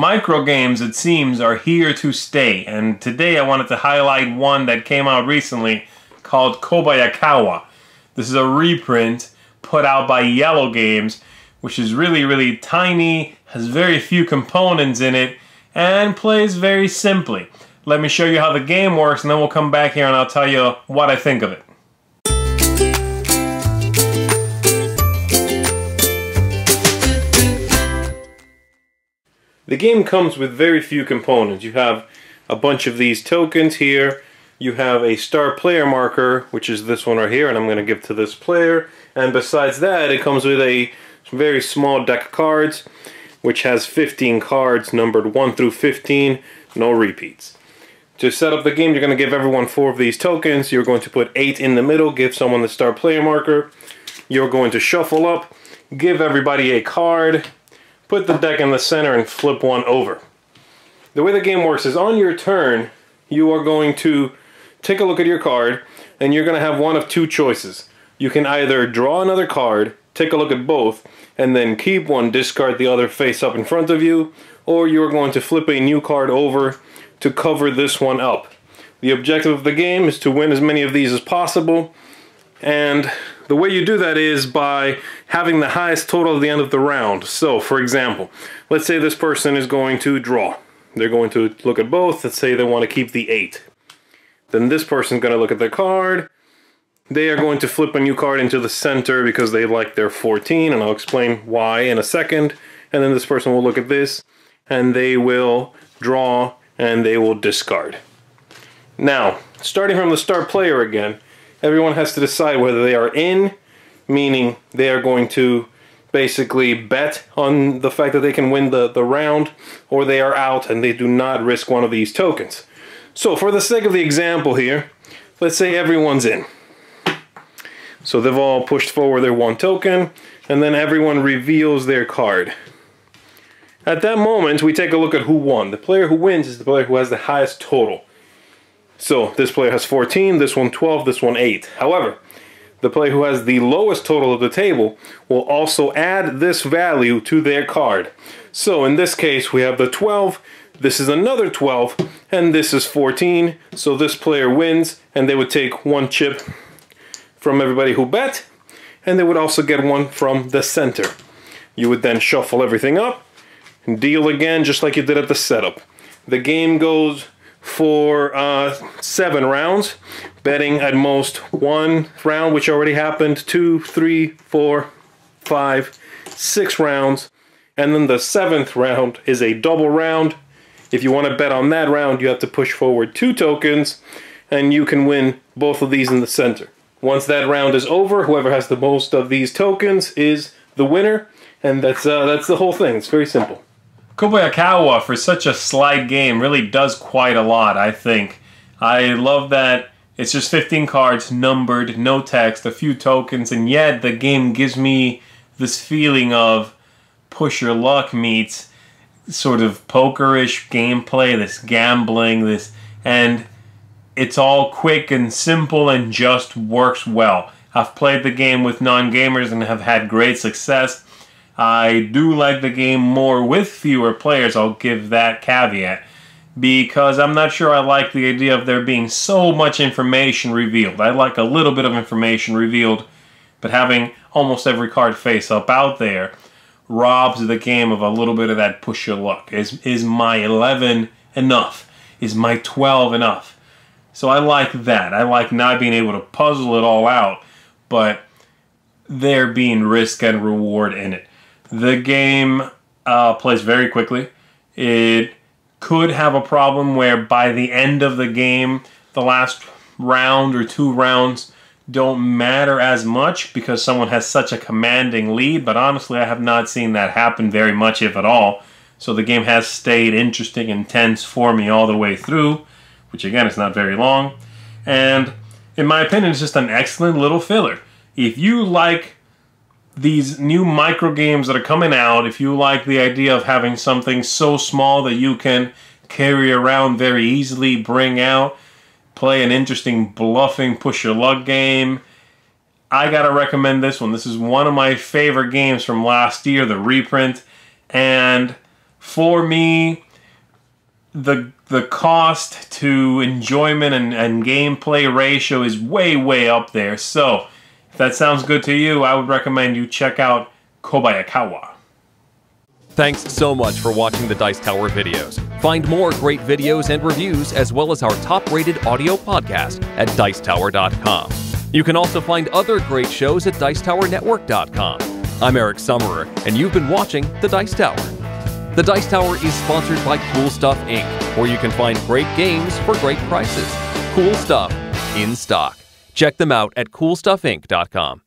micro games, it seems, are here to stay. And today I wanted to highlight one that came out recently called Kobayakawa. This is a reprint put out by IELLO Games, which is really, really tiny, has very few components in it, and plays very simply. Let me show you how the game works, and then we'll come back here and I'll tell you what I think of it. The game comes with very few components. You have a bunch of these tokens here. You have a star player marker, which is this one right here, and I'm going to give to this player. And besides that, it comes with a very small deck of cards, which has 15 cards numbered 1 through 15, no repeats. To set up the game, you're going to give everyone four of these tokens. You're going to put eight in the middle, give someone the star player marker. You're going to shuffle up, give everybody a card, put the deck in the center and flip one over. The way the game works is on your turn, you are going to take a look at your card and you're going to have one of two choices. You can either draw another card, take a look at both, and then keep one, discard the other face up in front of you, or you're going to flip a new card over to cover this one up. The objective of the game is to win as many of these as possible, and the way you do that is by having the highest total at the end of the round. So, for example, let's say this person is going to draw. They're going to look at both. Let's say they want to keep the 8. Then this person's going to look at their card. They are going to flip a new card into the center because they like their 14, and I'll explain why in a second. And then this person will look at this, and they will draw, and they will discard. Now, starting from the start player again, everyone has to decide whether they are in, meaning they are going to basically bet on the fact that they can win the, the round, or they are out and they do not risk one of these tokens. So for the sake of the example here, let's say everyone's in. So they've all pushed forward their one token, and then everyone reveals their card. At that moment, we take a look at who won. The player who wins is the player who has the highest total. So this player has 14, this one 12, this one 8. However, the player who has the lowest total of the table will also add this value to their card. So in this case, we have the 12, this is another 12, and this is 14. So this player wins, and they would take one chip from everybody who bet, and they would also get one from the center. You would then shuffle everything up, and deal again just like you did at the setup. The game goes for uh, seven rounds, betting at most one round, which already happened, two, three, four, five, six rounds, and then the seventh round is a double round. If you want to bet on that round, you have to push forward two tokens, and you can win both of these in the center. Once that round is over, whoever has the most of these tokens is the winner, and that's uh, that's the whole thing. It's very simple. Kobayakawa, for such a slight game, really does quite a lot, I think. I love that it's just 15 cards, numbered, no text, a few tokens, and yet the game gives me this feeling of push your luck meets sort of pokerish gameplay, this gambling, this, and it's all quick and simple and just works well. I've played the game with non gamers and have had great success. I do like the game more with fewer players, I'll give that caveat. Because I'm not sure I like the idea of there being so much information revealed. I like a little bit of information revealed, but having almost every card face up out there robs the game of a little bit of that push your luck. Is, is my 11 enough? Is my 12 enough? So I like that. I like not being able to puzzle it all out, but there being risk and reward in it. The game uh, plays very quickly. It could have a problem where by the end of the game, the last round or two rounds don't matter as much because someone has such a commanding lead, but honestly, I have not seen that happen very much, if at all. So the game has stayed interesting and tense for me all the way through, which again is not very long. And in my opinion, it's just an excellent little filler. If you like these new micro games that are coming out, if you like the idea of having something so small that you can carry around very easily, bring out, play an interesting bluffing push your luck game, I gotta recommend this one. This is one of my favorite games from last year, the reprint, and for me, the the cost to enjoyment and, and gameplay ratio is way way up there. So if that sounds good to you, I would recommend you check out Kobayakawa. Thanks so much for watching the Dice Tower videos. Find more great videos and reviews, as well as our top rated audio podcast at Dicetower.com. You can also find other great shows at Dicetowernetwork.com. I'm Eric Summerer, and you've been watching The Dice Tower. The Dice Tower is sponsored by Cool Stuff Inc., where you can find great games for great prices. Cool stuff in stock. Check them out at CoolStuffInc.com.